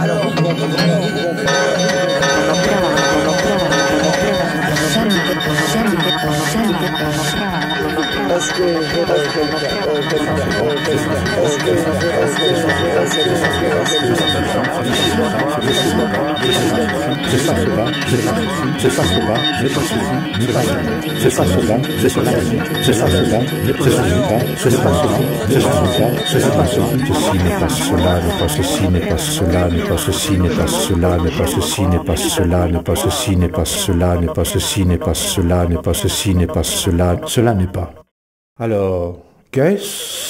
Alors, Est-ce que je sais pas, je sais pas, je sais pas, je sais pas, je sais pas, je sais pas, je sais pas, je sais pas, je sais pas, je sais pas, je sais pas, je sais pas, je sais pas, ceci n'est pas cela, ceci n'est pas cela, ceci, n'est pas cela, n'est pas ceci, n'est pas cela, n'est pas ceci, n'est pas cela, n'est pas ceci, n'est pas cela, ceci, n'est pas cela, n'est ceci, n'est pas cela, cela n'est pas. Alors, qu'est-ce